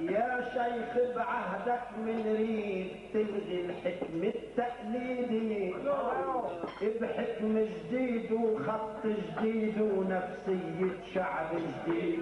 يا شيخ بعهدك من ريد تلغي الحكم التقليدي بحكم جديد وخط جديد ونفسية شعب جديد.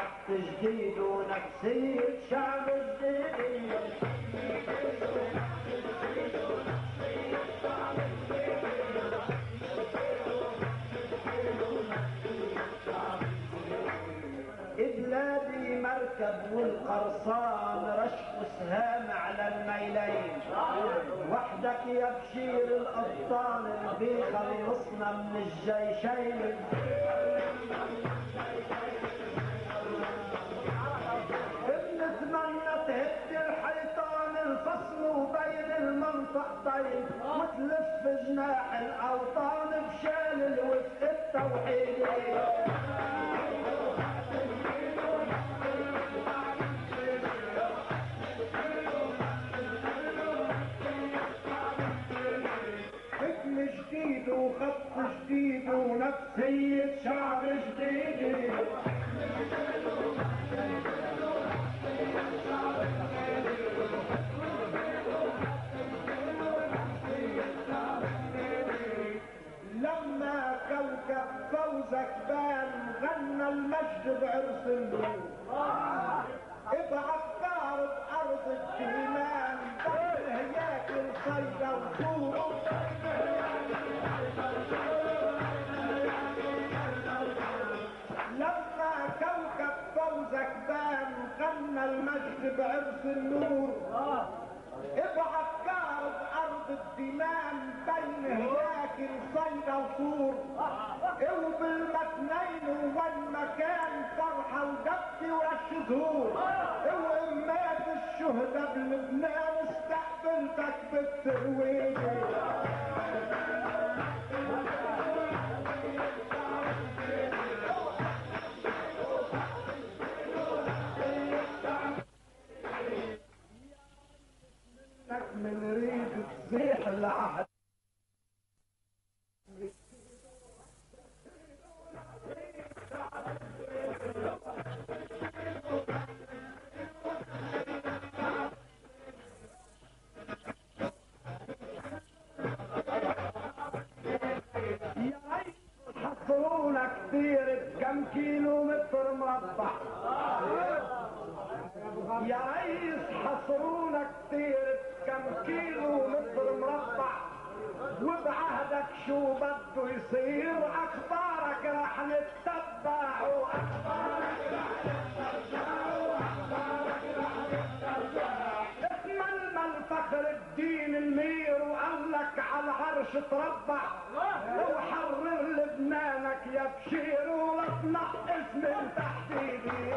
وخط جديد ونفسية شعب جديد بلادي مركب والقرصان رشق سهام على الميلين. وحدك يا بشير الأبطال اللي بيخلصنا من الجيشين. بنتمنى تهد الحيطان الفصل بين المنطقتين. وتلف جناح الأوطان بشال الوفق حكم جديد وخط جديد ونفسية شعب جديد. المجد بعرس النور. ارض الجنان دم هياكل صيدا وصور لما كوكب فوزك بان غنى المجد بعرس النور. ابعت كارب ارض الدمام زهور وامات الشهداء بلبنان استقبلتك بالترويج من ريد تزيح العهد كتير بكم كيلو متر مربع. يا ريس حصرونا كتير بكم كيلو متر مربع. وبعهدك شو بده يصير أخبارك رح نتبع. الدين المير وقال لك على العرش تربع. وحرر لبنانك يا بشير ولا تنقص من تحت ايدي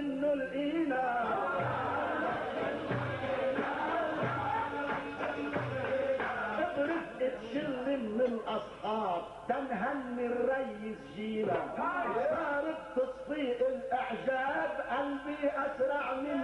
منه الاينا برفقة شل من الأصحاب تنهني الريس جينا صارت تصفيق الاعجاب قلبي أسرع من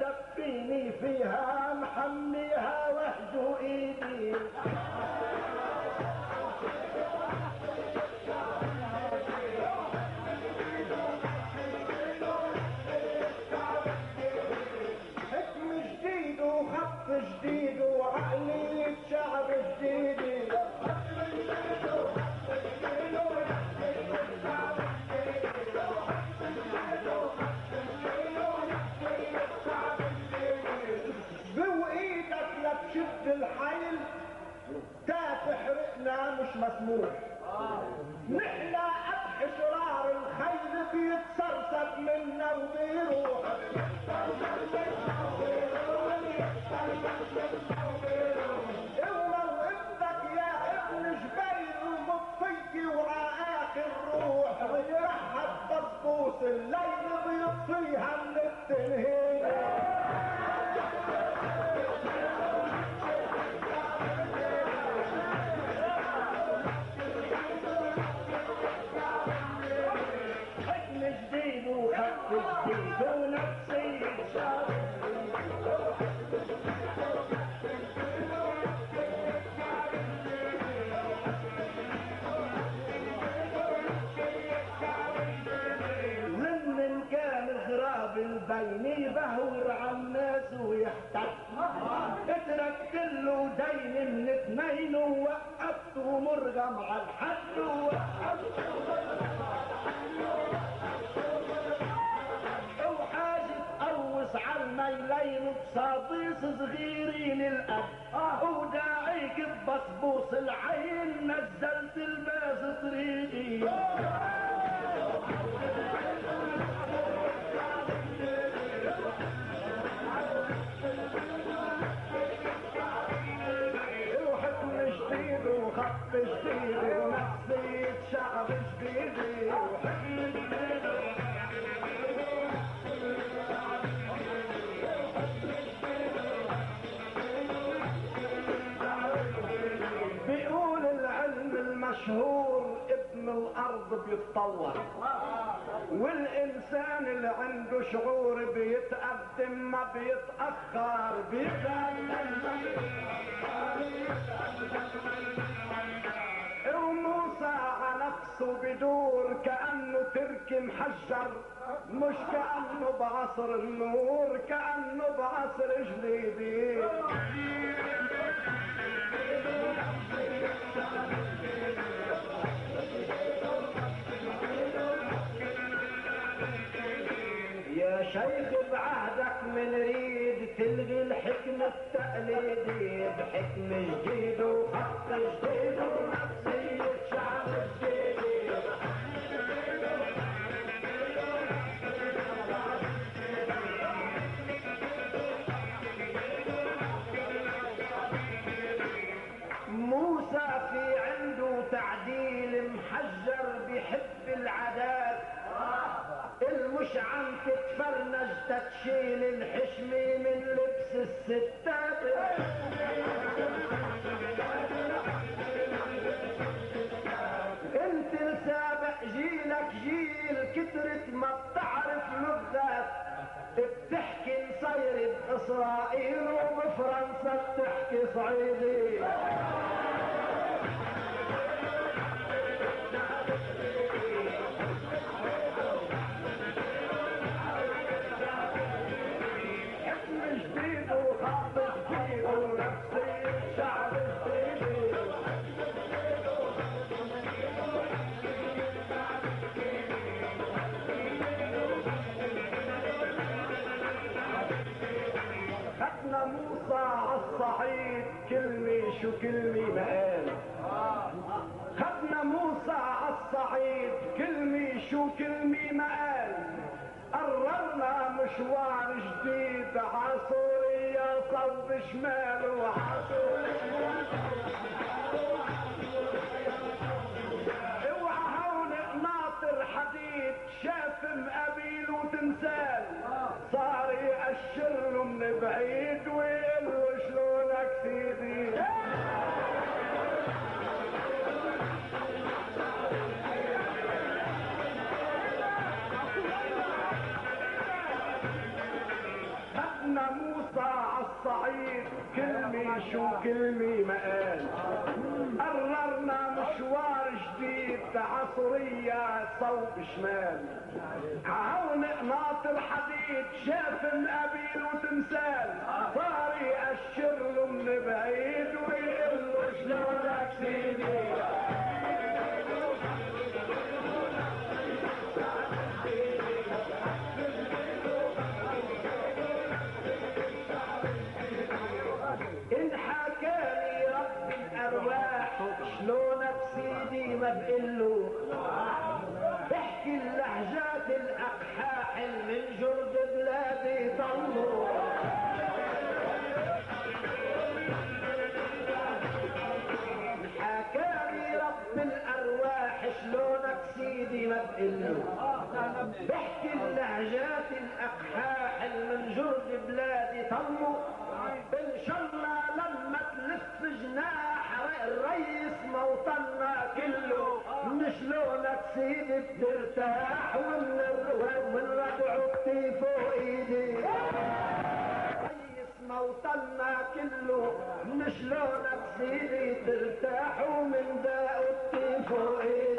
دقيني فيها. more. يبهور على الناس ويحتج اترك كله دين من اثنين ووقفته مرغم على الحد ووقفته الميلين بصابيص صغيرين القد وداعيك ببصبوص العين نزلت الباس طريقي. المشهور ابن الأرض بيتطور. والإنسان اللي عنده شعور بيتقدم ما بيتأخر. بيتقدم وموسى على نفسه بدور كأنه ترك محجر. مش كأنه بعصر النور كأنه بعصر جليدي. شيخ بعهدك من ريد تلغي الحكم التقليدي بحكم جديد وخط جديد ونفسية جيلك جيل كترت ما بتعرف لغات بتحكي نصير بإسرائيل وبفرنسا بتحكي صعيدي. عالصعيد كلمة شو كلمة مقال خدنا موسى عالصعيد كلمة شو كلمة مقال. قررنا مشوار جديد عسوريا صوب شمال وعسوريا اوعى هون ناطر حديد شاف مقابيل وتمثال صار يأشر له من بعيد ويقول شو كلمي مقال قررنا مشوار جديد عصرية صوب شمال. عون ناطر حديد شاف القبيل ما بقله بحكي اللهجات الأقحاح من جرد بلادي ضلوا حكاني رب الأرواح شلونك سيدي ما بقله بحكي اللهجات الأقحاح من جرد بلادي طلوا سيدي بترتاح ومن ومن رجعوا فوق ايدي قيس وطنا كله من شلونك سيدي ترتاح ومن داء فوق ايدي